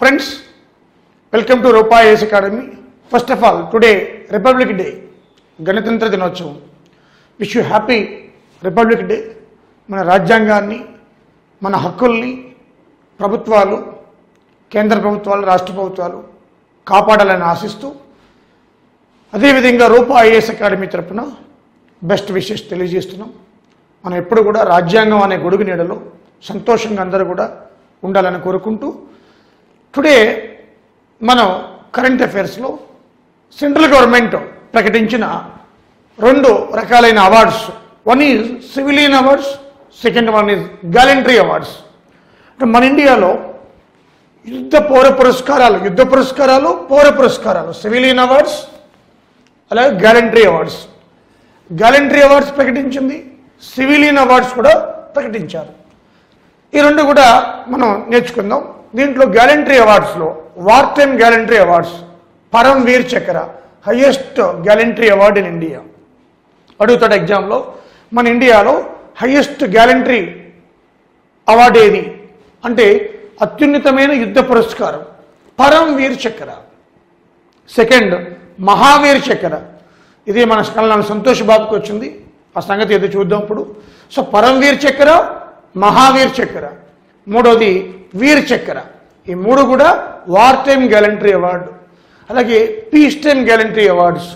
Friends welcome to Ropa IAS academy first of all today republic day గణతంత్ర దినోత్సవం wish you happy republic day మన రాజ్యాంగాన్ని మన హక్కుల్ని ప్రభుత్వాలు కేంద్ర ప్రభుత్వాలు రాష్ట్ర ప్రభుత్వాలు కాపాడాలని ఆశిస్తూ అదేవిధంగా రూపా ఐఏఎస్ అకాడమీ తరపున బెస్ట్ విషెస్ తెలియజేస్తున్నాం. మనం ఎప్పుడు కూడా రాజ్యాంగం అనే గొడుగు నీడలో సంతోషంగా అందరూ కూడా ఉండాలని కోరుకుంటూ టుడే మనం కరెంట్ అఫైర్స్లో సెంట్రల్ గవర్నమెంట్ ప్రకటించిన రెండు రకాలైన awards one is civilian awards second one is gallantry awards అంటే మన ఇండియాలో యుద్ధ పౌర పురస్కారాలు యుద్ధ పురస్కారాలు పౌర పురస్కారాలు సివిలియన్ అవార్డ్స్ అలాగే గ్యాలంటరీ అవార్డ్స్ గ్యాలంటరీ అవార్డ్స్ ప్రకటించింది సివిలియన్ అవార్డ్స్ కూడా ప్రకటించారు. ఈ రెండు కూడా మనం నేర్చుకుందాం. దీంట్లో gallantry అవార్డ్స్లో war time gallantry awards Param Vir Chakra highest gallantry award in India. అడుగుతాడు ఎగ్జామ్లో మన ఇండియాలో హయ్యెస్ట్ గ్యాలంటరీ అవార్డు ఏది? అంటే అత్యున్నతమైన యుద్ధ పురస్కారం పరం వీర్ చక్ర. సెకండ్ మహావీర్ చక్ర. ఇది మన కళ్ళ సంతోష్ బాబుకి వచ్చింది. ఆ సంగతి ఏదో చూద్దాం ఇప్పుడు. సో పరంవీర్ చక్ర మహావీర్ చక్ర. మూడోది వీర్ చక్ర ఈ మూడు కూడా వార్ టైమ్ గ్యాలంటరీ అవార్డు. అలాగే peace time gallantry awards.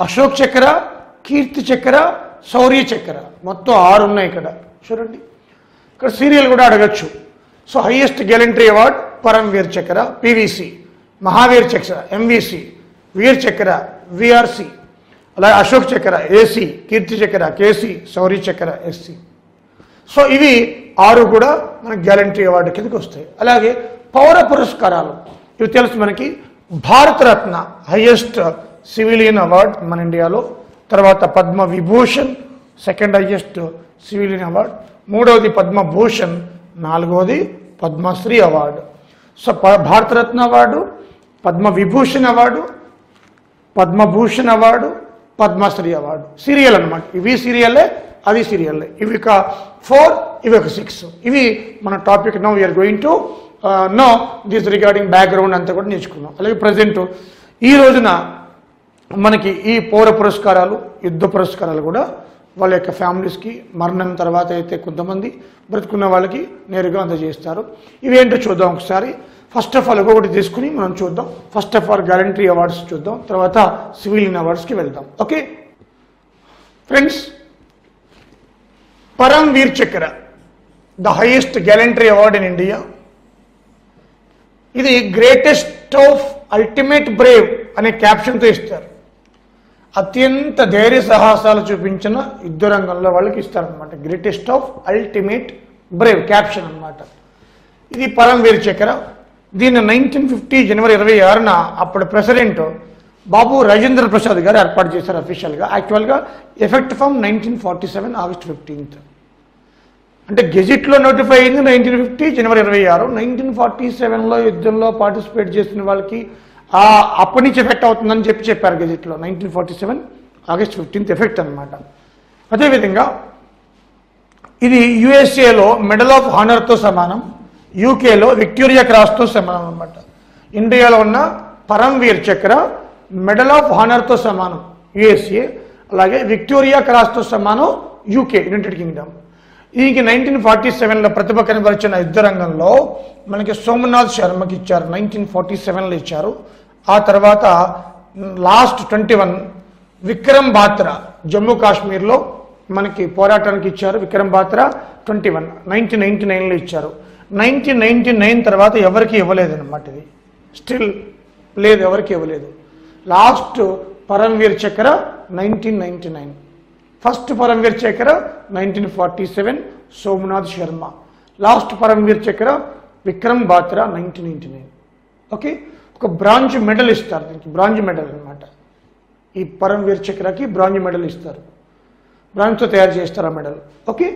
Ashok Chakra Kirti Chakra Shaurya Chakra మొత్తం ఆరు ఉన్నాయి ఇక్కడ. చూడండి. ఇక్కడ సీరియల్ కూడా అడగచ్చు. So highest gallantry award Paramvir Chakra PVC. Mahavir Chakra MVC. Vir Chakra VRC. అలాగే Ashok Chakra AC. Kirti Chakra KC. Shaurya Chakra SC. So ఇవి ఆరు కూడా మనకి గ్యారంటీ అవార్డు కిందకి వస్తాయి. అలాగే పౌర పురస్కారాలు. ఇవి తెలుసు మనకి. భారతరత్న హైయెస్ట్ సివిలియన్ అవార్డ్ మన ఇండియాలో. తర్వాత Padma Vibhushan second highest civilian award. మూడవది పద్మభూషణ్ నాలుగవది పద్మశ్రీ అవార్డు. సో ప- Bharat Ratna award Padma Vibhushan award Padma Bhushan award Padma Shri award. Serial అనమాట ఇవి సీరియలే అది సీరియల్ ఇవి ఒక ఫోర్ ఇవి ఒక సిక్స్ ఇవి మన topic no we are going to know this regarding background అంతా కూడా నేర్చుకున్నాం అలాగే ప్రజెంట్ ఈ రోజున మనకి ఈ పౌర పురస్కారాలు యుద్ధ పురస్కారాలు కూడా వాళ్ళ యొక్క ఫ్యామిలీస్కి మరణం తర్వాత అయితే కొంతమంది బ్రతుకున్న వాళ్ళకి నేరుగా అందజేస్తారు. ఇవేంటో చూద్దాం ఒకసారి. ఫస్ట్ ఆఫ్ ఆల్ ఒక్కొక్కటి తీసుకుని మనం చూద్దాం. First of all gallantry awards చూద్దాం. తర్వాత సివిలియన్ అవార్డ్స్కి వెళ్దాం. Okay friends Param Vir Chakra the highest gallantry award in India ఇది గ్రేటెస్ట్ ఆఫ్ అల్టిమేట్ బ్రేవ్ అనే క్యాప్షన్తో ఇస్తారు. అత్యంత ధైర్య సాహసాలు చూపించిన యుద్ధ రంగంలో వాళ్ళకి ఇస్తారనమాట greatest of ultimate brave caption అన్నమాట. ఇది పరంవీర్ చక్ర దీన్ని నైన్టీన్ ఫిఫ్టీ జనవరి ఇరవై ఆరున అప్పుడు ప్రెసిడెంట్ బాబు రాజేంద్ర ప్రసాద్ గారు ఏర్పాటు చేశారు అఫీషియల్గా యాక్చువల్గా effect from nineteen forty seven August fifteenth అంటే గెజిట్లో నోటిఫై అయింది నైన్టీన్ ఫిఫ్టీ జనవరి ఇరవై ఆరు. నైన్టీన్ ఫార్టీ సెవెన్లో యుద్ధంలో పార్టిసిపేట్ చేసిన వాళ్ళకి ఆ అప్పటి నుంచి ఎఫెక్ట్ అవుతుందని చెప్పి చెప్పారు గెజిట్లో. Nineteen forty seven August fifteenth effect అనమాట అదేవిధంగా ఇది యుఎస్ఏలో మెడల్ ఆఫ్ హానర్తో సమానం యూకేలో విక్టోరియా క్రాస్తో సమానం అనమాట ఇండియాలో ఉన్న పరంవీర్ చక్ర మెడల్ ఆఫ్ హానర్తో సమానం యుఎస్ఏ అలాగే విక్టోరియా క్రాస్తో సమానం యూకే యునైటెడ్ కింగ్డమ్ దీనికి నైన్టీన్ ఫార్టీ సెవెన్లో ప్రతిభ కనబరిచిన యుద్ధ రంగంలో మనకి సోమనాథ్ శర్మకి ఇచ్చారు నైన్టీన్ ఫార్టీ సెవెన్లో ఇచ్చారు. ఆ తర్వాత last twenty one Vikram Batra Jammu కాశ్మీర్లో మనకి పోరాటానికి ఇచ్చారు Vikram Batra twenty one nineteen ninety నైన్లో ఇచ్చారు. నైన్టీన్ నైన్టీ నైన్ తర్వాత ఎవరికి ఇవ్వలేదు అనమాట ఇది. స్టిల్ లేదు ఎవరికి ఇవ్వలేదు. Last Paramvir Chakra nineteen ninety nine first Paramvir Chakra nineteen forty seven Somnath Sharma. Last Paramvir Chakra Vikram Batra nineteen ninety nine okay ఒక బ్రాంజ్ మెడల్ ఇస్తారు దీనికి బ్రాంజ్ మెడల్ అనమాట ఈ పరంవీర్ చక్రకి బ్రాంజ్ మెడల్ ఇస్తారు. బ్రాంజ్తో తయారు చేస్తారు ఆ మెడల్. ఓకే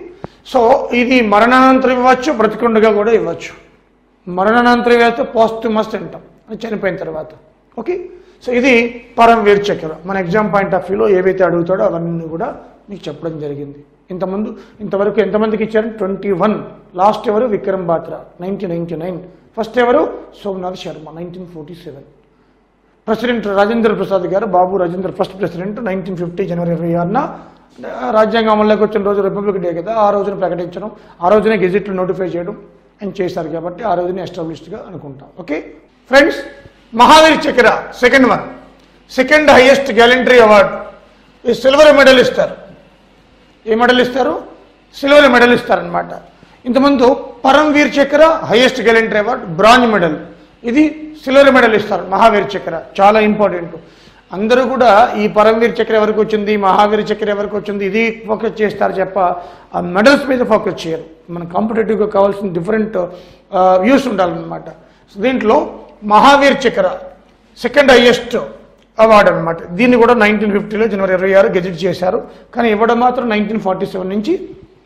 సో ఇది మరణానంతరం ఇవ్వచ్చు బ్రతికుండగా కూడా ఇవ్వచ్చు. మరణానంతరం అయితే పోస్ట్ మస్ట్ అంటాం. చనిపోయిన తర్వాత. ఓకే సో ఇది పరంవీర్ చక్ర మన ఎగ్జామ్ పాయింట్ ఆఫ్ వ్యూలో ఏవైతే అడుగుతాడో అవన్నీ కూడా మీకు చెప్పడం జరిగింది. ఇంతకుముందు ఇంతవరకు ఎంతమందికి ఇచ్చారు? Twenty one. లాస్ట్ ఎవరు? Vikram Batra. Nineteen ninety nine. First ఎవరు? Somnath Sharma. Nineteen forty seven. President Rajendra Prasad garu Babu Rajendra first president nineteen fifty జనవరి ఇరవై ఆరున రాజ్యాంగం అమల్లోకి వచ్చిన రోజు రిపబ్లిక్ డే కదా ఆ రోజున ప్రకటించడం ఆ రోజునే గెజిట్లు నోటిఫై చేయడం అని చేశారు కాబట్టి ఆ రోజునే ఎస్టాబ్లిష్డ్గా అనుకుంటాం. Okay friends Mahavir Chakra second one second highest gallantry award ఈ సిల్వర్ మెడల్ ఇస్తారు ఏ మెడల్ ఇస్తారు సిల్వర్ మెడల్ ఇస్తారనమాట ఇంతకుముందు Paramvir Chakra highest gallantry award bronze medal ఇది సిల్వర్ మెడల్ ఇస్తారు మహావీర్ చక్ర. చాలా ఇంపార్టెంట్ అందరూ కూడా ఈ పరమవీర్ చక్ర ఎవరికి వచ్చింది మహావీర్ చక్ర ఎవరికి వచ్చింది ఇది ఫోకస్ చేస్తారు చెప్ప ఆ మెడల్స్ మీద ఫోకస్ చేయరు. మన కాంపిటేటివ్గా కావాల్సిన డిఫరెంట్ వ్యూస్ ఉండాలన్నమాట. దీంట్లో Mahavir Chakra second highest award అనమాట దీన్ని కూడా నైన్టీన్ ఫిఫ్టీలో జనవరి ఇరవై ఆరు గెజిట్ చేశారు. కానీ ఇవ్వడం మాత్రం నైన్టీన్ ఫార్టీ సెవెన్ నుంచి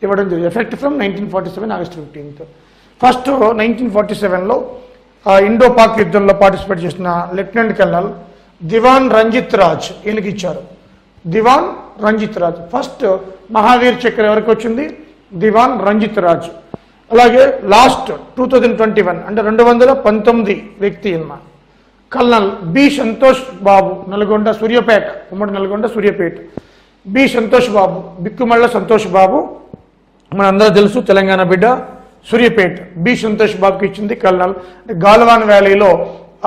ఇవ్వడం జరిగింది. Effect from nineteen forty seven August fifteenth first nineteen forty సెవెన్లో ఇండో పాక్ యుద్ధంలో పార్టిసిపేట్ చేసిన లెఫ్టినెంట్ కల్నల్ దివాన్ రంజిత్ రాజ్ ఈయనకి ఇచ్చారు. దివాన్ రంజిత్ రాజ్ ఫస్ట్ మహావీర్ చక్ర ఎవరికి వచ్చింది? దివాన్ రంజిత్ రాజ్ అలాగే last two thousand twenty one అంటే రెండు వందల పంతొమ్మిది వ్యక్తి అన్నమాట కల్నల్ బి సంతోష్ బాబు నల్గొండ సూర్యాపేట ఉమ్మడి నల్గొండ సూర్యాపేట. బి సంతోష్ బాబు బిక్కుమళ్ళ సంతోష్ బాబు మన అందరూ తెలుసు తెలంగాణ బిడ్డ సూర్యాపేట. బి సంతోష్ బాబుకి ఇచ్చింది కల్నల్. గాల్వాన్ వ్యాలీలో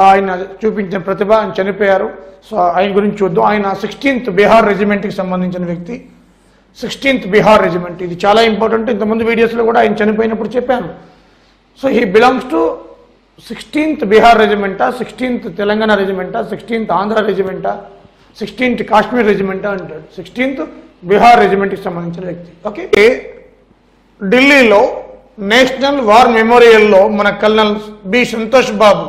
ఆయన చూపించిన ప్రతిభ ఆయన చనిపోయారు. సో ఆయన గురించి చూద్దాం. ఆయన సిక్స్టీన్త్ బీహార్ రెజిమెంట్కి సంబంధించిన వ్యక్తి. సిక్స్టీన్త్ బీహార్ రెజిమెంట్ ఇది చాలా ఇంపార్టెంట్ ఇంతకుముందు వీడియోస్లో కూడా ఆయన చనిపోయినప్పుడు చెప్పాను. So he belongs to sixteenth Bihar రెజిమెంటా sixteenth Telangana రెజిమెంటా సిక్స్టీన్త్ ఆంధ్ర రెజిమెంటా సిక్స్టీన్త్ కాశ్మీర్ రెజిమెంటా అంటాడు. సిక్స్టీన్త్ బీహార్ రెజిమెంట్కి సంబంధించిన వ్యక్తి. ఓకే ఢిల్లీలో నేషనల్ వార్ మెమోరియల్లో మన కల్నల్ బి. సంతోష్ బాబు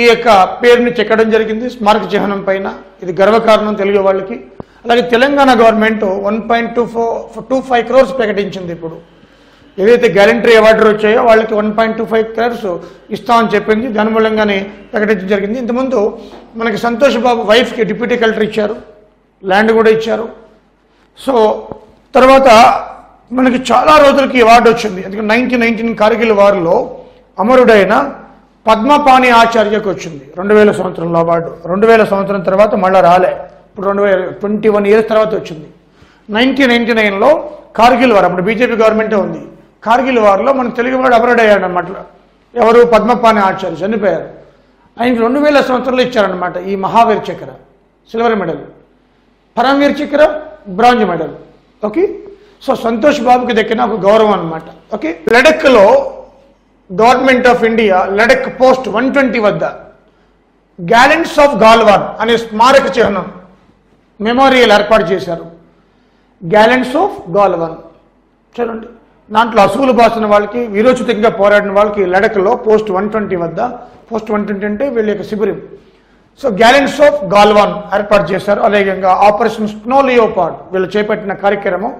ఈ యొక్క పేరుని చెక్కడం జరిగింది. స్మారక చిహ్నం పైన. ఇది గర్వకారణం తెలుగు వాళ్ళకి. అలాగే Telangana government one point two four two five crores ప్రకటించింది ఇప్పుడు. ఏదైతే గ్యారంటీ అవార్డులు వచ్చాయో వాళ్ళకి one point two five crores ఇస్తామని చెప్పింది. దాని మూలంగానే ప్రకటించడం జరిగింది. ఇంతకుముందు మనకి సంతోష్ బాబు వైఫ్కి డిప్యూటీ కలెక్టర్ ఇచ్చారు. ల్యాండ్ కూడా ఇచ్చారు. సో తర్వాత మనకి చాలా రోజులకి అవార్డు వచ్చింది. ఎందుకంటే నైన్టీన్ నైన్టీన్ కార్గిల్ వార్లో అమరుడైన పద్మపాణి ఆచార్యకు వచ్చింది. రెండు వేల సంవత్సరంలో అవార్డు. రెండు వేల సంవత్సరం తర్వాత మళ్ళీ రాలే. ఇప్పుడు రెండు వేల ట్వంటీ వన్ ఇయర్స్ తర్వాత వచ్చింది. నైన్టీన్ నైన్టీ నైన్లో కార్గిల్ వార్ అప్పుడు బీజేపీ గవర్నమెంటే ఉంది. కార్గిల్ వార్లో మన తెలుగువాడు అయ్యాడు అనమాట ఎవరు పద్మపాణి ఆచార్య చనిపోయారు. ఆయనకి రెండు వేల సంవత్సరాలు ఇచ్చారనమాట ఈ Mahavir Chakra silver medal. Paramvir Chakra bronze medal. Okay? So Santosh బాబుకి దక్కిన ఒక గౌరవం అనమాట okay? లడఖ్లో government of India Ladakh post one twenty వద్ద గ్యాలెంట్స్ ఆఫ్ గాల్వాన్ అనే స్మారక చిహ్నం మెమోరియల్ ఏర్పాటు చేశారు. గ్యాలెంట్స్ ఆఫ్ గాల్వాన్ చూడండి. దాంట్లో అసువులు బాసిన వాళ్ళకి విరోచితంగా పోరాడిన వాళ్ళకి లడఖ్లో పోస్ట్ వన్ ట్వంటీ వద్ద పోస్ట్ వన్ ట్వంటీ అంటే వీళ్ళ యొక్క శిబిరం. సో గ్యాలెంట్స్ ఆఫ్ గాల్వాన్ ఏర్పాటు చేశారు. అలాగే ఆపరేషన్ స్నో లియోపాడ్ వీళ్ళు చేపట్టిన కార్యక్రమం.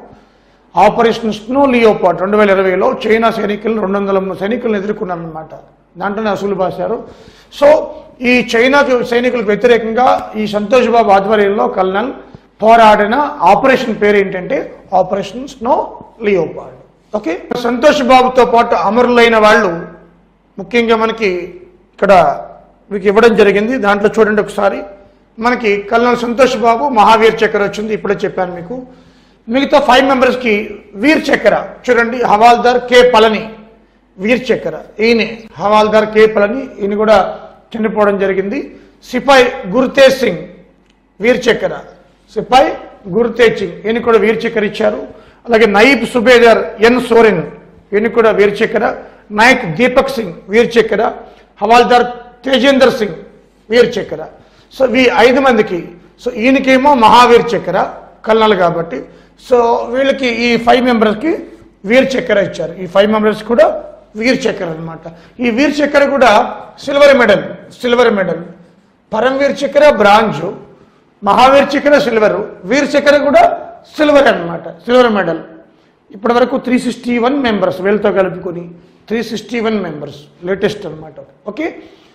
ఆపరేషన్ స్నో లియోపాడ్ రెండు వేల ఇరవైలో చైనా సైనికులు రెండు వందల సైనికులను ఎదుర్కొన్నామన్నమాట. దాంట్లోనే అసూలు బాశారు. సో ఈ చైనా సైనికులకు వ్యతిరేకంగా ఈ సంతోష్ బాబు ఆధ్వర్యంలో కల్నల్ పోరాడిన ఆపరేషన్ పేరు ఏంటంటే operation snow leopard okay? Santosh బాబుతో పాటు అమరులైన వాళ్ళు ముఖ్యంగా మనకి ఇక్కడ మీకు ఇవ్వడం జరిగింది. దాంట్లో చూడండి ఒకసారి. మనకి కల్నల్ సంతోష్ బాబు మహావీర్ చక్ర వచ్చింది. ఇప్పుడే చెప్పాను మీకు. మిగతా ఫైవ్ మెంబర్స్కి వీర్ చక్ర చూడండి హవాల్దార్ కే. పళని. వీర్ చక్ర ఈయన హవాల్దార్ కే అని ఈయన కూడా చనిపోవడం జరిగింది. సిపాయి గుర్తేజ్ సింగ్ వీర్ చక్ర సిపాయి గుర్తేజ్ సింగ్ ఈయన కూడా వీర్ చక్ర ఇచ్చారు. అలాగే నయీబ్ సుబేదార్ ఎన్ సోరెన్ ఈయన కూడా వీర్ చక్ర నాయక్ దీపక్ సింగ్ వీర్ చక్ర హవాల్దార్ తేజేందర్ సింగ్ వీర్ చక్ర సో ఈ ఐదు మందికి సో ఈయనకేమో మహావీర్ చక్ర కల్నల్ కాబట్టి సో వీళ్ళకి ఈ ఫైవ్ మెంబర్స్కి వీర్ చక్కెర ఇచ్చారు. ఈ ఫైవ్ మెంబర్స్ కూడా వీర్ చక్కెర అనమాట ఈ వీర్ చక్కెర కూడా silver medal silver medal. Paramvir Chakra bronze. Mahavir చక్కెర సిల్వరు. వీర్ చక్కెర కూడా సిల్వర్ అన్నమాట సిల్వర్ మెడల్. ఇప్పటి వరకు త్రీ సిక్స్టీ వన్ మెంబర్స్ వీళ్ళతో కలుపుకొని three sixty one members latest అనమాట ఓకే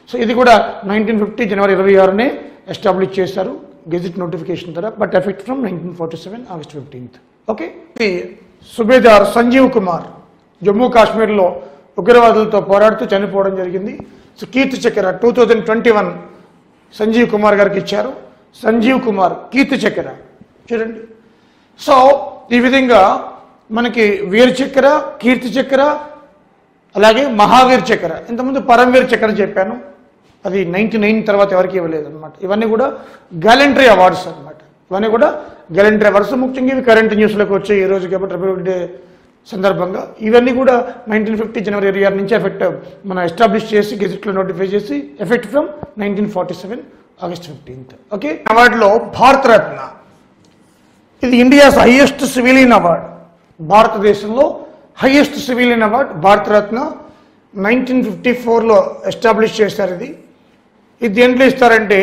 సో ఇది కూడా నైన్టీన్ ఫిఫ్టీ జనవరి ఇరవై ఆరునే ఎస్టాబ్లిష్ చేశారు. గెజిట్ నోటిఫికేషన్ ద్వారా but effect from nineteen forty seven August fifteenth okay Subedar Sanjeev Kumar Jammu కాశ్మీర్లో ఉగ్రవాదులతో పోరాడుతూ చనిపోవడం జరిగింది. So Kirti Chakra two thousand twenty one Sanjeev Kumar గారికి ఇచ్చారు. సంజీవ్ కుమార్ కీర్తి చక్ర చూడండి. సో ఈ విధంగా మనకి వీర చక్ర కీర్తి చక్ర అలాగే మహావీర్ చక్ర ఇంతకుముందు పరమవీర్ చక్ర చెప్పాను. అది నైంటీ నైన్ తర్వాత ఎవరికి ఇవ్వలేదు అనమాట ఇవన్నీ కూడా గ్యాలంటరీ అవార్డ్స్ అనమాట ఇవన్నీ కూడా గ్యాలంటరీ అవార్డ్స్ ముఖ్యంగా ఇవి కరెంట్ న్యూస్లోకి వచ్చాయి ఈ రోజు కాబట్టి రిపబ్లిక్ డే సందర్భంగా ఇవన్నీ కూడా నైన్టీన్ ఫిఫ్టీ జనవరి ఇరవై ఆరు నుంచి ఎఫెక్ట్ మనం ఎస్టాబ్లిష్ చేసి గెజెట్లో నోటిఫై చేసి effect from nineteen forty seven August fifteenth okay అవార్డులో Bharat Ratna. ఇది ఇండియాస్ హైయెస్ట్ సివిలియన్ అవార్డ్ భారతదేశంలో highest civilian award Bharat Ratna nineteen fifty ఫోర్లో ఎస్టాబ్లిష్ చేశారు ఇది. ఇది దేంట్లో ఇస్తారంటే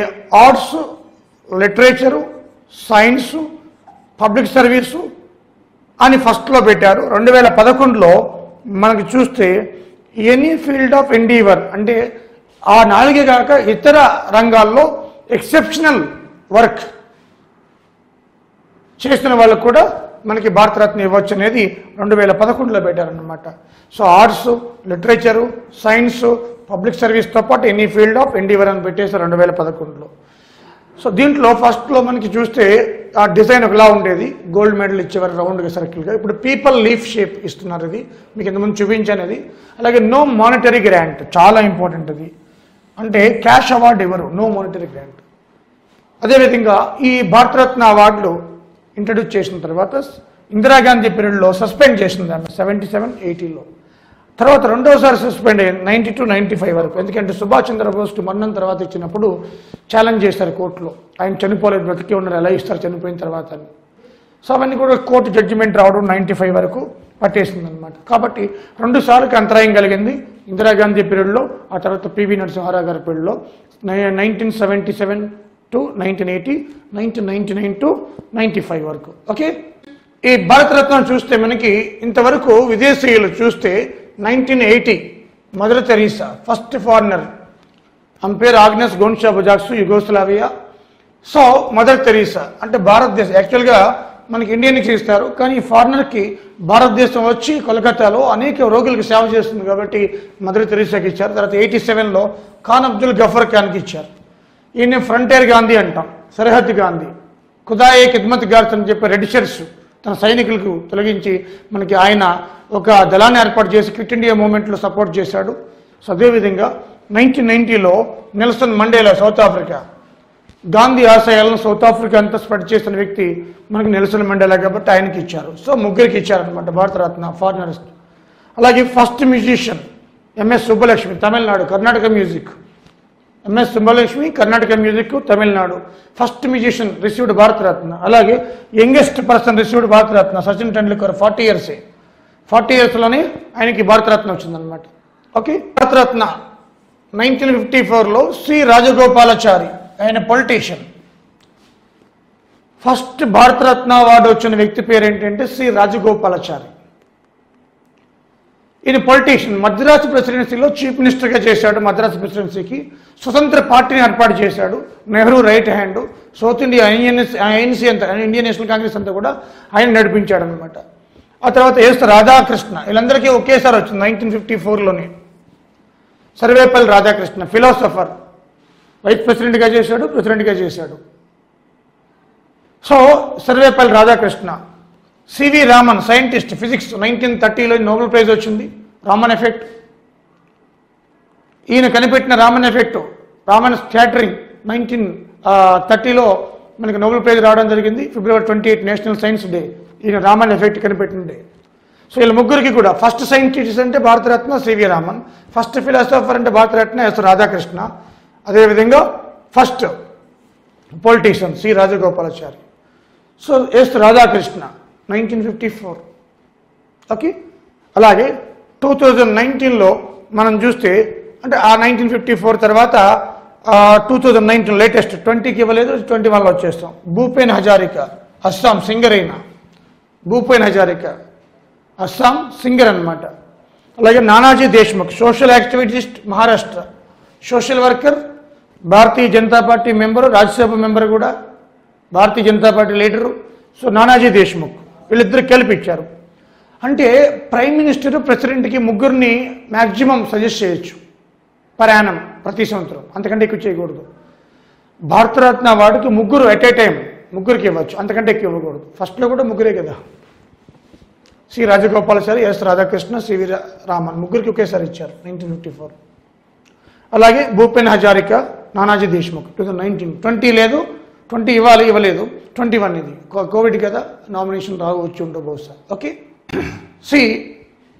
arts literature science public service అని ఫస్ట్లో పెట్టారు. రెండు వేల పదకొండులో మనకు చూస్తే ఎనీ ఫీల్డ్ ఆఫ్ ఎండీవర్ అంటే ఆ నాలుగే కాక ఇతర రంగాల్లో ఎక్సెప్షనల్ వర్క్ చేసిన వాళ్ళకు కూడా మనకి భారతరత్న ఇవ్వచ్చు అనేది రెండు వేల పదకొండులో పెట్టారనమాట so arts literature science public సర్వీస్తో పాటు ఎనీ ఫీల్డ్ ఆఫ్ ఎండీవర్ అని పెట్టేశారు రెండు వేల పదకొండులో. సో దీంట్లో ఫస్ట్లో మనకి చూస్తే ఆ డిజైన్ ఒకలా ఉండేది. గోల్డ్ మెడల్ ఇచ్చేవారు రౌండ్గా సర్కిల్గా ఇప్పుడు పీపల్ లీఫ్ షేప్ ఇస్తున్నారు ఇది. మీకు ఇంతకుముందు చూపించాను అది అలాగే నో మానిటరీ గ్రాంట్ చాలా ఇంపార్టెంట్ అది. అంటే క్యాష్ అవార్డు ఇవ్వరు నో మానిటరీ గ్రాంట్ అదేవిధంగా ఈ భారతరత్న అవార్డులు ఇంట్రడ్యూస్ చేసిన తర్వాత ఇందిరాగాంధీ పీరియడ్లో సస్పెండ్ చేసింది ఆమె సెవెంటీ సెవెన్ ఎయిటీలో తర్వాత రెండోసారి సస్పెండ్ అయ్యింది నైంటీ టు నైంటీ ఫైవ్ వరకు. ఎందుకంటే సుభాష్ చంద్రబోస్కి మరణం తర్వాత ఇచ్చినప్పుడు ఛాలెంజ్ చేశారు కోర్టులో. ఆయన చనిపోలేదు బ్రతికి ఉన్నారు ఎలా ఇస్తారు చనిపోయిన తర్వాత అని. సో అవన్నీ కూడా కోర్టు జడ్జిమెంట్ రావడం నైంటీ ఫైవ్ వరకు పట్టేసింది అనమాట కాబట్టి రెండు సార్లకు అంతరాయం కలిగింది. ఇందిరాగాంధీ పీరియడ్లో ఆ తర్వాత పివి నరసింహారావు గారి పీరియడ్లో. Nineteen seventy seven to nineteen eighty nineteen ninety nine to ninety five వరకు. ఓకే? ఈ భారతరత్నం చూస్తే మనకి ఇంతవరకు విదేశీయులు చూస్తే nineteen eighty mother Teresa first foreigner. Ampere Agnes Gonxha Bojaxhiu Yugoslavia. So mother Teresa అంటే భారతదేశం. యాక్చువల్గా మనకి ఇండియన్కి ఇస్తారు కానీ ఈ ఫారినర్కి భారతదేశం వచ్చి కోల్కతాలో అనేక రోగులకు సేవ చేస్తుంది కాబట్టి మదర్ తెరీసాకి ఇచ్చారు. తర్వాత ఎయిటీ సెవెన్లో ఖాన్ అబ్దుల్ గఫర్ ఖాన్కి ఇచ్చారు. ఈయన ఫ్రంటియర్ గాంధీ అంటాం సరిహద్దు గాంధీ. ఖుదాయే ఖిద్మత్ గార్త్ అని చెప్పి రెడ్ షర్ట్స్ తన సైనికులకు తొలగించి మనకి ఆయన ఒక దళాన్ని ఏర్పాటు చేసి క్విట్ ఇండియా మూమెంట్లో సపోర్ట్ చేశాడు. సో అదేవిధంగా nineteen నైన్టీలో Nelson Mandela South Africa. Gandhi ఆశయాలను సౌత్ ఆఫ్రికా అంతా స్ప్రెడ్ చేసిన వ్యక్తి మనకి నెల్సన్ మండేలా కాబట్టి ఆయనకి ఇచ్చారు. సో ముగ్గురికి ఇచ్చారనమాట భారతరత్న ఫారినర్స్ అలాగే first musician MS Subbulakshmi Tamil Nadu Karnataka music. MS Subbulakshmi Karnataka music Tamil Nadu first musician received Bharat Ratna అలాగే youngest person received Bharat Ratna Sachin Tendulkar forty ఇయర్సే forty ఇయర్స్లోనే ఆయనకి భారతరత్న వచ్చిందనమాట ఓకే భారతరత్న నైన్టీన్ ఫిఫ్టీ ఫోర్లో శ్రీ రాజగోపాలాచారి ఆయన politician first Bharat Ratna award వచ్చిన వ్యక్తి పేరు ఏంటంటే శ్రీ రాజగోపాలాచారి. ఈయన పొలిటీషియన్ మద్రాసు ప్రెసిడెన్సీలో చీఫ్ మినిస్టర్గా చేశాడు మద్రాసు ప్రెసిడెన్సీకి స్వతంత్ర పార్టీని ఏర్పాటు చేశాడు. Nehru right hand South India INS INC అంతా ఇండియన్ నేషనల్ కాంగ్రెస్ అంతా కూడా ఆయన నడిపించాడు అనమాట ఆ తర్వాత ఎస్ రాధాకృష్ణ. వీళ్ళందరికీ ఒకేసారి వచ్చింది నైన్టీన్ ఫిఫ్టీ ఫోర్లోనే సర్వేపల్లి రాధాకృష్ణ ఫిలాసఫర్ వైస్ ప్రెసిడెంట్గా చేశాడు ప్రెసిడెంట్గా చేశాడు. So Sarvepalli Radhakrishna CV Raman scientist physics nineteen థర్టీలో Nobel prize వచ్చింది. రామన్ ఎఫెక్ట్. ఈయన కనిపెట్టిన Raman effect Raman scattering nineteen థర్టీలో మనకి నోబెల్ ప్రైజ్ రావడం జరిగింది. February twenty eight national science day ఈయన రామన్ ఎఫెక్ట్ కనిపెట్టిన డే. సో వీళ్ళ ముగ్గురికి కూడా ఫస్ట్ సైంటిస్ట్ అంటే Bharat Ratna CV Raman first philosopher అంటే భారతరత్న ఎస్ రాధాకృష్ణ అదేవిధంగా first politician C Rajagopalachari. So S Radhakrishna. Nineteen fifty four. Okay అలాగే టూ థౌజండ్ నైన్టీన్లో మనం చూస్తే అంటే ఆ నైన్టీన్ ఫిఫ్టీ ఫోర్ తర్వాత టూ థౌజండ్ నైన్టీన్ లేటెస్ట్ ట్వంటీకి ఇవ్వలేదు ట్వంటీ వన్లో వచ్చేస్తాం. భూపేన్ హజారిక అస్సాం సింగర్ అయిన భూపేన్ హజారిక అస్సాం సింగర్ అన్నమాట అలాగే Nanaji Deshmukh social activist Maharashtra. Social worker Bharatiya Janata party member Rajya Sabha member కూడా Bharatiya Janata party leader. So Nanaji Deshmukh. వీళ్ళిద్దరు కలిపి అంటే ప్రైమ్ మినిస్టర్ ప్రెసిడెంట్కి ముగ్గురిని మ్యాక్సిమం సజెస్ట్ చేయొచ్చు. ప్రయాణం ప్రతి సంవత్సరం. అంతకంటే ఎక్కువ చేయకూడదు. భారతరత్న వాడికి ముగ్గురు ఎట్ ఏ టైం ముగ్గురికి ఇవ్వచ్చు. అంతకంటే ఎక్కువ ఇవ్వకూడదు. ఫస్ట్లో కూడా ముగ్గురే కదా. C Rajagopalachari S Radhakrishna CV Raman ముగ్గురికి ఒకేసారి ఇచ్చారు నైన్టీన్ ఫిఫ్టీ ఫోర్ అలాగే Bhupen Hazarika Nanaji Deshmukh. Two thousand nineteen. Twenty లేదు. ట్వంటీ ఇవ్వాలి ఇవ్వలేదు. ట్వంటీ వన్ ఇది. కో- కోవిడ్ కదా నామినేషన్ రావు వచ్చి ఉండవు బహుశా. Okay? C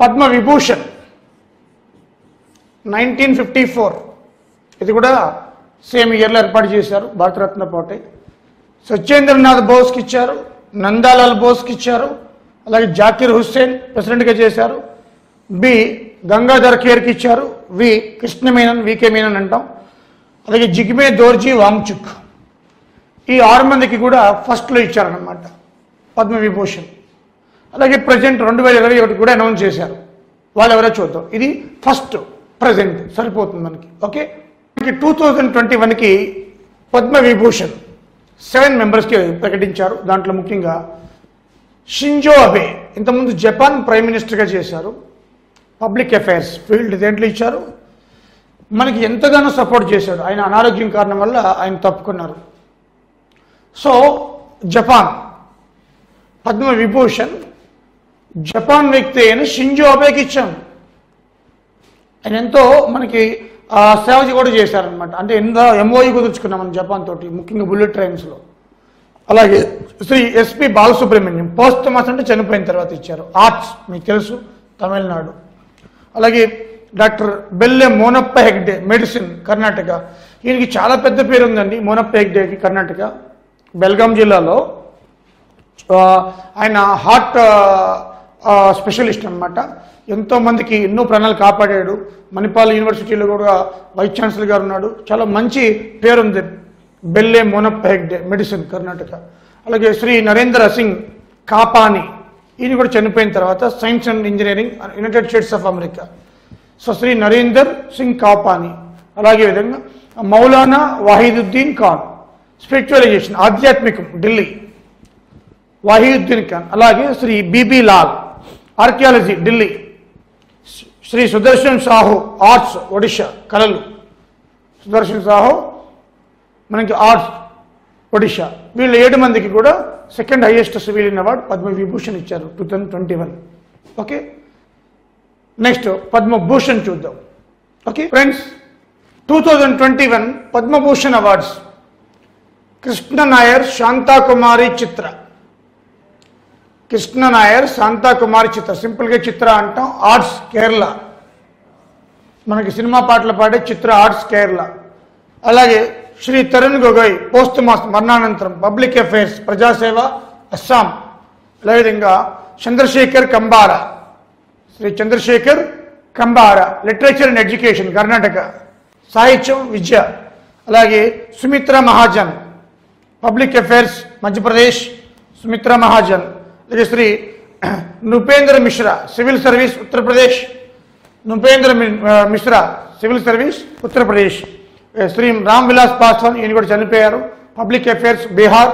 Padma Vibhushan nineteen fifty four. ఇది కూడా సేమ్ ఇయర్లో ఏర్పాటు చేశారు భారతరత్న పోటే సత్యేంద్రనాథ్ బోస్కి ఇచ్చారు నందాలాల్ బోస్కి ఇచ్చారు అలాగే జాకిర్ హుస్సేన్ ప్రెసిడెంట్గా చేశారు. బి గంగాధర్ కేర్కి ఇచ్చారు వి కృష్ణమేనన్ వికే మీనన్ అంటాం. అలాగే జిగ్మే దోర్జీ వాంగ్చుక్. ఈ ఆరు మందికి కూడా ఫస్ట్లో ఇచ్చారనమాట పద్మవిభూషణ్. అలాగే ప్రజెంట్ రెండు వేల ఇరవై ఒకటి కూడా అనౌన్స్ చేశారు. వాళ్ళు ఎవరో చూద్దాం. ఇది ఫస్ట్ ప్రజెంట్ సరిపోతుంది మనకి. ఓకే మనకి టూ థౌజండ్ ట్వంటీ వన్కి పద్మవిభూషణ్ సెవెన్ మెంబర్స్కి ప్రకటించారు. దాంట్లో ముఖ్యంగా షింజో అబే ఇంతకుముందు జపాన్ ప్రైమ్ మినిస్టర్గా చేశారు. పబ్లిక్ అఫైర్స్ ఫీల్డ్ దేంట్లో ఇచ్చారు. మనకి ఎంతగానో సపోర్ట్ చేశాడు. ఆయన అనారోగ్యం కారణం వల్ల ఆయన తప్పుకున్నారు. So Japan Padma Vibhushan Japan వ్యక్తి అయిన షింజో అబేకి ఇచ్చాం ఆయన ఎంతో మనకి సేవ కూడా చేశారనమాట అంటే ఎంత ఎంఓఈ కుదుర్చుకున్నాం మనం జపాన్ తోటి ముఖ్యంగా బుల్లెట్ ట్రైన్స్లో అలాగే Shri SP Balasubrahmanyam posthumous అంటే చనిపోయిన తర్వాత ఇచ్చారు. ఆర్ట్స్ మీకు తెలుసు తమిళనాడు. అలాగే డాక్టర్ బెల్లె మోనప్ప హెగ్డే మెడిసిన్ కర్ణాటక. ఈయనకి చాలా పెద్ద పేరు ఉందండి మోనప్ప హెగ్డేకి కర్ణాటక. బెల్గాం జిల్లాలో ఆయన హార్ట్ స్పెషలిస్ట్ అనమాట ఎంతోమందికి ఎన్నో ప్రాణాలు కాపాడాడు. మణిపాల్ యూనివర్సిటీలో కూడా వైస్ ఛాన్సలర్ గారు ఉన్నాడు. చాలా మంచి పేరు ఉంది. బెల్లే మోనప్ప హెగ్డే మెడిసిన్ కర్ణాటక. అలాగే శ్రీ నరేంద్ర సింగ్ కాపాని. ఈయన కూడా చనిపోయిన తర్వాత science and engineering United States of America. So Shri Narinder Singh Kapany. అలాగే విధంగా మౌలానా వాహిదుద్దీన్ ఖాన్. స్పిరిచువలైజేషన్ ఆధ్యాత్మికం ఢిల్లీ. వాహీయుద్దీన్ ఖాన్ అలాగే Shri BB Lal archaeology Delhi. Shri Sudarshan Sahu arts Odisha కళలు సుదర్శన్ సాహు మనకి ఆర్ట్స్ ఒడిషా వీళ్ళు ఏడు మందికి కూడా second highest civilian award Padma Vibhushan ఇచ్చారు two thousand twenty one. Okay? Next Padma Bhushan చూద్దాం. Okay? Friends two thousand twenty one Padma Bhushan awards. Krishna Nair Shanthakumari Chithra Krishna Nair Shanthakumari Chithra సింపుల్గా చిత్ర అంటాం arts Kerala మనకి cinema పాటలు పాడే చిత్ర arts Kerala అలాగే Shri Tarun Gogoi posthumous మరణానంతరం public affairs ప్రజాసేవ అస్సాం అదేవిధంగా Chandrashekhar Kambara Shri Chandrashekhar Kambara literature and education Karnataka సాహిత్యం విద్య అలాగే సుమిత్ర మహాజన్ పబ్లిక్ అఫైర్స్ మధ్యప్రదేశ్ సుమిత్ర మహాజన్ అలాగే శ్రీ నృపేంద్ర మిశ్రా సివిల్ సర్వీస్ ఉత్తరప్రదేశ్ నృపేంద్ర మి- ఆ, మిశ్రా సివిల్ సర్వీస్ ఉత్తరప్రదేశ్ ఏ, శ్రీ రామ్ విలాస్ పాస్వాన్ ఈయన కూడా చనిపోయారు. పబ్లిక్ అఫైర్స్ బీహార్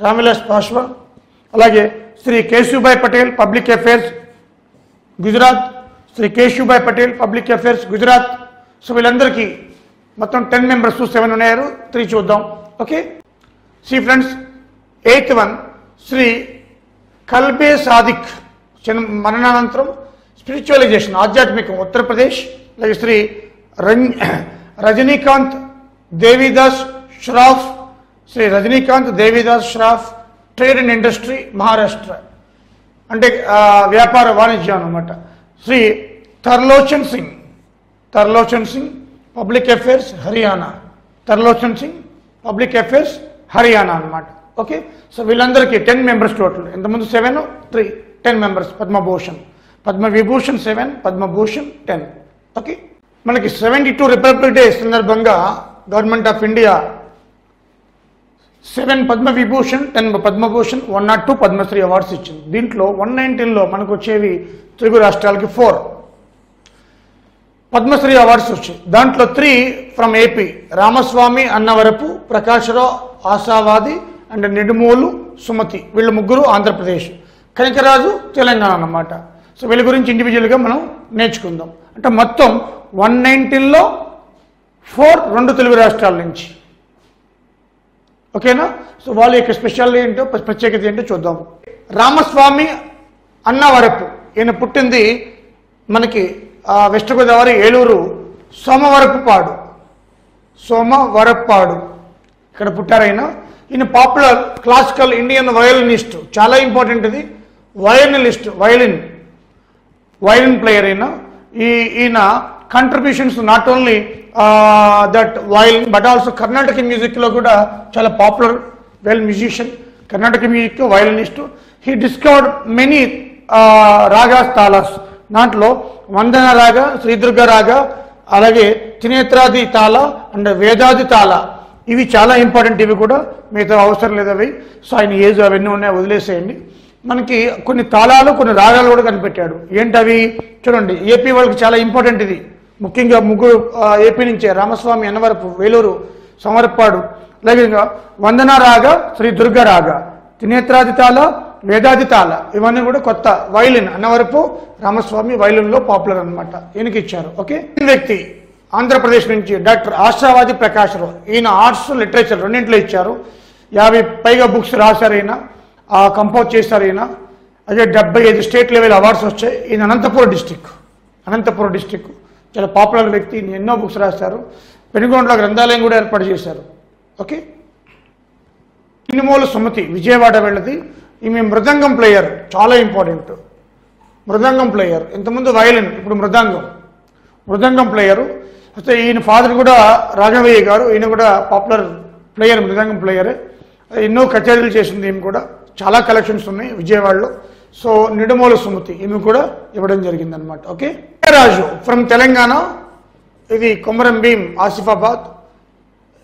రామ్ విలాస్ పాస్వాన్ అలాగే Shri Keshubhai Patel public affairs Gujarat Shri Keshubhai Patel public affairs Gujarat so వీళ్ళందరికీ మొత్తం టెన్ మెంబర్స్ సెవెన్ ఉన్నారు త్రీ చూద్దాం. Okay C friends eighth one Shri Kalbe Sadiq చిన్న మరణానంతరం స్పిరిచువలైజేషన్ ఆధ్యాత్మికం ఉత్తరప్రదేశ్ అలాగే శ్రీ రం- Rajnikant Devidas Shroff Shri Rajnikant Devidas Shroff trade and industry Maharashtra అంటే వ్యాపార వాణిజ్యం అనమాట Shri Tarlochan Singh Tarlochan Singh public affairs Haryana Tarlochan Singh public affairs Haryana అన్నమాట. ఓకే? సో వీళ్ళందరికీ టెన్ మెంబర్స్ టోటల్. ఇంతకుముందు seven three ten members. Padma Bhushan. Padma Vibhushan seven Padma Bhushan ten. Okay? మనకి seventy two republic day సందర్భంగా government of India seven Padma Vibhushan ten Padma Bhushan one not two Padma Shri awards ఇచ్చింది. దీంట్లో one నైన్టీన్లో మనకు వచ్చేవి తెలుగు రాష్ట్రాలకి four. Padmashri awards వచ్చాయి. దాంట్లో three from AP. Ramaswamy Annavarapu Prakash Rao Ashavadi and Nidumolu Sumathi. వీళ్ళు ముగ్గురు ఆంధ్రప్రదేశ్. కనికరాజు తెలంగాణ అన్నమాట. సో వీళ్ళ గురించి ఇండివిజువల్గా మనం నేర్చుకుందాం. అంటే మొత్తం వన్ నైన్టీన్లో ఫోర్ రెండు తెలుగు రాష్ట్రాల నుంచి. ఓకేనా? సో వాళ్ళ యొక్క స్పెషాలిటీ ఏంటో ప్రత్యేకత ఏంటో చూద్దాం. రామస్వామి అన్నవరపు. ఈయన పుట్టింది మనకి వెస్ట్ గోదావరి ఏలూరు సోమవరపుపాడు. సోమవరప్పాడు. ఇక్కడ పుట్టారైన ఈయన పాపులర్ క్లాసికల్ ఇండియన్ వయలినిస్ట్ చాలా ఇంపార్టెంట్ ఇది. వయలినిస్ట్ వయలిన్ వయలిన్ ప్లేయర్ అయిన ఈ ఈయన contributions not only that violin but also Carnatic మ్యూజిక్లో కూడా చాలా popular well musician Carnatic music violinist he discovered many ragas talas దాంట్లో వందన రాగ శ్రీదుర్గ రాగ అలాగే త్రినేత్రాది తాళ అండ్ వేదాది తాళ. ఇవి చాలా ఇంపార్టెంట్ ఇవి కూడా. మిగతా అవసరం లేదు అవి. సో ఆయన ఏజ్ అవన్నీ ఉన్నాయి వదిలేసేయండి. మనకి కొన్ని తాళాలు కొన్ని రాగాలు కూడా కనిపెట్టాడు. ఏంటవి? చూడండి ఏపీ వాళ్ళకి చాలా ఇంపార్టెంట్ ఇది. ముఖ్యంగా ముగ్గురు ఏపీ నుంచే రామస్వామి అన్నవరపు వేలూరు సమరప్పాడు అలాగే ఇంకా వందన రాగ శ్రీ దుర్గ రాగ. త్రినేత్రాది తాళ వేదాది తాళ. ఇవన్నీ కూడా కొత్త వైలిన్ అన్నవరపు రామస్వామి వైలిన్లో పాపులర్ అనమాట ఈయనకి ఇచ్చారు. ఓకే? వ్యక్తి. ఆంధ్రప్రదేశ్ నుంచి డాక్టర్ ఆశావాది ప్రకాశ్రావు. ఈయన ఆర్ట్స్ లిటరేచర్ రెండింటిలో ఇచ్చారు. యాభై పైగా బుక్స్ రాశారు ఈయన. కంపోజ్ చేశారు ఈయన. అదే డెబ్బై ఐదు స్టేట్ లెవెల్ అవార్డ్స్ వచ్చాయి. ఈయన అనంతపురం డిస్టిక్. అనంతపురం డిస్టిక్. చాలా పాపులర్ వ్యక్తి. ఈయన ఎన్నో బుక్స్ రాశారు. పెనుగొండలో గ్రంథాలయం కూడా ఏర్పాటు చేశారు. ఓకే? సినిమోల సుమతి విజయవాడ వెళ్ళది. ఈమె మృదంగం ప్లేయర్. చాలా ఇంపార్టెంట్. మృదంగం ప్లేయర్. ఇంతకుముందు వయలిన్ ఇప్పుడు మృదంగం. మృదంగం ప్లేయరు. అయితే ఈయన ఫాదర్ కూడా రాఘవయ్య గారు ఈయన కూడా పాపులర్ ప్లేయర్ మృదంగం ప్లేయర్. ఎన్నో కచేరీలు చేసింది ఈమె కూడా. చాలా కలెక్షన్స్ ఉన్నాయి విజయవాడలో. సో నిడుమూల సుమతి ఈమె కూడా ఇవ్వడం జరిగిందనమాట ఓకే? Raju from Telangana. ఇది కొమరం భీం ఆసిఫాబాద్.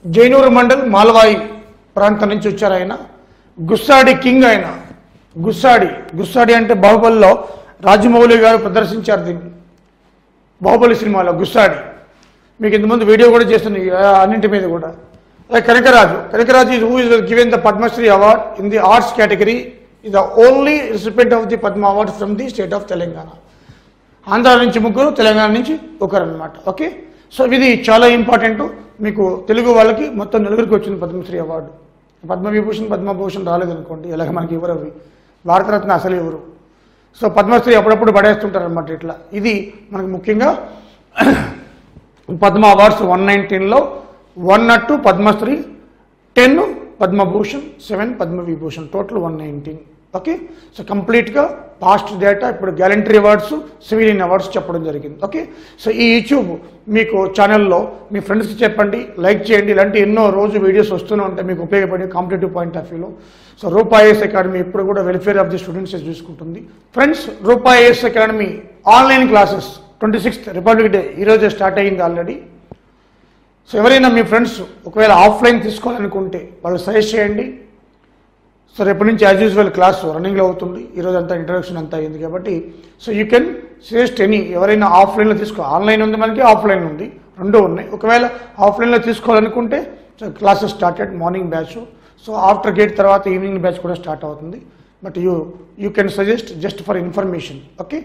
జైనూరు మండల్ మాల్వాయి ప్రాంతం నుంచి వచ్చారు ఆయన. గుస్సాడి కింగ్ ఆయన. గుస్సాడి గుస్సాడి అంటే బాహుబలిలో రాజమౌళి గారు ప్రదర్శించారు దీన్ని. బాహుబలి సినిమాలో గుస్సాడి. మీకు ఇంతకుముందు వీడియో కూడా చేస్తుంది అన్నింటి మీద కూడా. Kanakaraju. Kanakaraju is who is given the Padma Shri award in the arts category is the only recipient of the Padma award from the state of Telangana Andhra నుంచి ముగ్గురు తెలంగాణ నుంచి ఒకరు అనమాట ఓకే సో ఇది చాలా ఇంపార్టెంట్ మీకు తెలుగు వాళ్ళకి మొత్తం నలుగురికి వచ్చింది పద్మశ్రీ అవార్డు పద్మవిభూషణ్ పద్మభూషణ్ రాలేదనుకోండి. ఇలాగ మనకి ఎవరు అవి? భారతరత్న అసలు ఎవరు? సో పద్మశ్రీ అప్పుడప్పుడు పడేస్తుంటారు అనమాట ఇట్లా. ఇది మనకు ముఖ్యంగా పద్మ అవార్డ్స్ వన్ నైన్టీన్లో one naught two Padma Shri ten Padma Bhushan seven Padma Vibhushan total one nineteen. Okay? So కంప్లీట్గా పాస్ట్ డేటా ఇప్పుడు గ్యాలంటరీ అవార్డ్స్ సివిలియన్ అవార్డ్స్ చెప్పడం జరిగింది. ఓకే? సో ఈ యూట్యూబ్ మీకు ఛానల్లో మీ ఫ్రెండ్స్కి చెప్పండి లైక్ చేయండి ఇలాంటి ఎన్నో రోజు వీడియోస్ వస్తూనే ఉంటాయి మీకు ఉపయోగపడే కాంపిటేటివ్ పాయింట్ ఆఫ్ వ్యూలో. సో రూపాయస్ అకాడమీ ఇప్పుడు కూడా వెల్ఫేర్ ఆఫ్ ది స్టూడెంట్స్ చూసుకుంటుంది. Friends Rupayas academy online classes twenty sixth republic day ఈరోజే స్టార్ట్ అయ్యింది ఆల్రెడీ సో ఎవరైనా మీ ఫ్రెండ్స్ ఒకవేళ ఆఫ్లైన్ తీసుకోవాలనుకుంటే వాళ్ళు సజెస్ట్ చేయండి. సో రేపటి నుంచి యాజ్ యూజువల్ క్లాస్ రన్నింగ్లో అవుతుంది. ఈరోజు అంతా ఇంట్రడక్షన్ అంతా అయింది కాబట్టి. So you can suggest any ఎవరైనా ఆఫ్లైన్లో తీసుకో ఆన్లైన్ ఉంది మనకి ఆఫ్లైన్ ఉంది. రెండు ఉన్నాయి. ఒకవేళ ఆఫ్లైన్లో తీసుకోవాలనుకుంటే so classes started morning batch so after gate తర్వాత ఈవినింగ్ బ్యాచ్ కూడా స్టార్ట్ అవుతుంది. But you you can suggest just for information okay